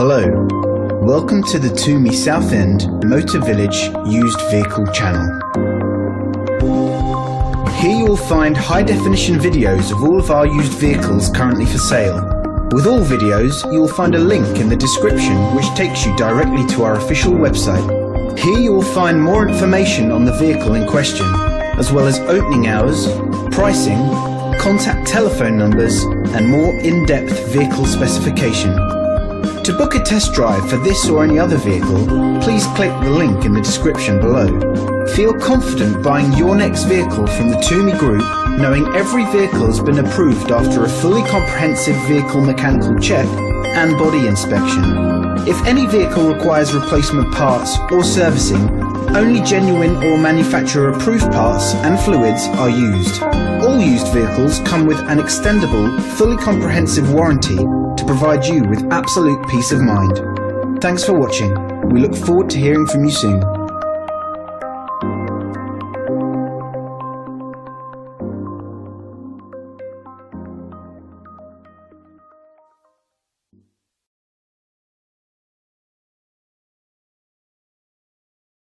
Hello, welcome to the Toomey Southend Motor Village Used Vehicle channel. Here you will find high definition videos of all of our used vehicles currently for sale. With all videos, you will find a link in the description which takes you directly to our official website. Here you will find more information on the vehicle in question, as well as opening hours, pricing, contact telephone numbers, and more in-depth vehicle specification. To book a test drive for this or any other vehicle, please click the link in the description below. Feel confident buying your next vehicle from the Toomey Group, knowing every vehicle has been approved after a fully comprehensive vehicle mechanical check and body inspection. If any vehicle requires replacement parts or servicing, only genuine or manufacturer approved parts and fluids are used. All used vehicles come with an extendable, fully comprehensive warranty to provide you with absolute peace of mind. Thanks for watching. We look forward to hearing from you soon.